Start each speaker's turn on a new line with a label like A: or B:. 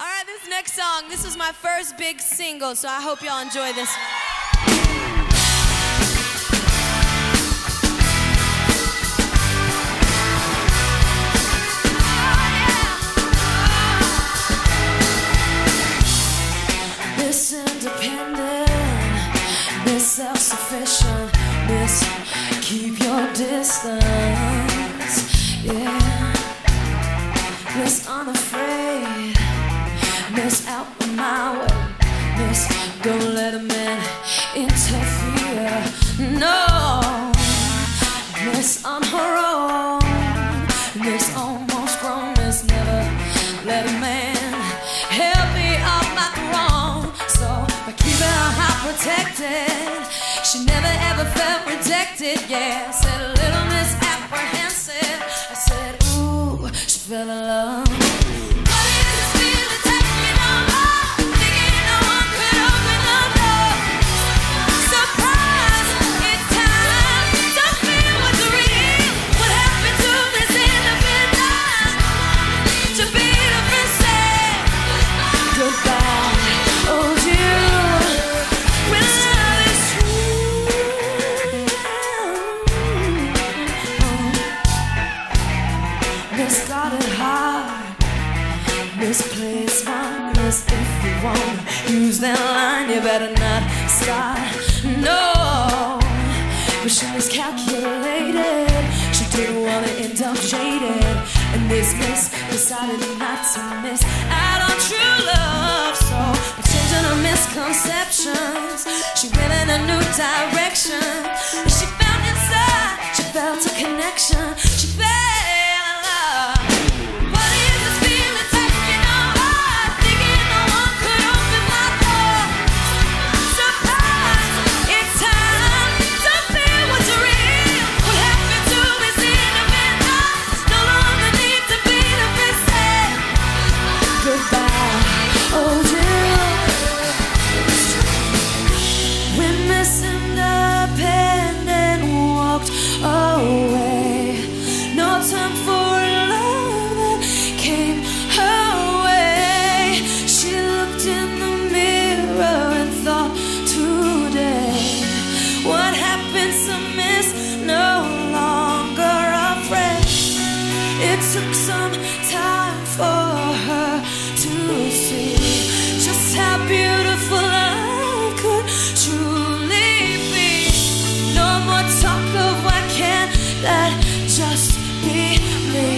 A: All right, this next song, this was my first big single, so I hope y'all enjoy this. Miss Independent, Miss Self-Sufficient, Miss Keep Your Distance, yeah. Miss Unafraid, Miss Out of My Way, Miss Don't Let a Man Interfere, no. Miss On Her Own, Miss Almost Grown, Miss Never Let a Man help me off my throne. So by keeping her heart protected, she never ever felt rejected. Yeah, I said a little misapprehensive. I said, ooh, she fell in love. Misplaced mind. Miss, if you want use that line, you better not start. No, but she was calculated She didn't want to end up jaded. And this miss decided not to miss out on true love. So, changing her misconceptions, she went in a new direction. She found inside, she felt a connection. It took some time for her to see just how beautiful I could truly be. No more talk of why can't that just be me?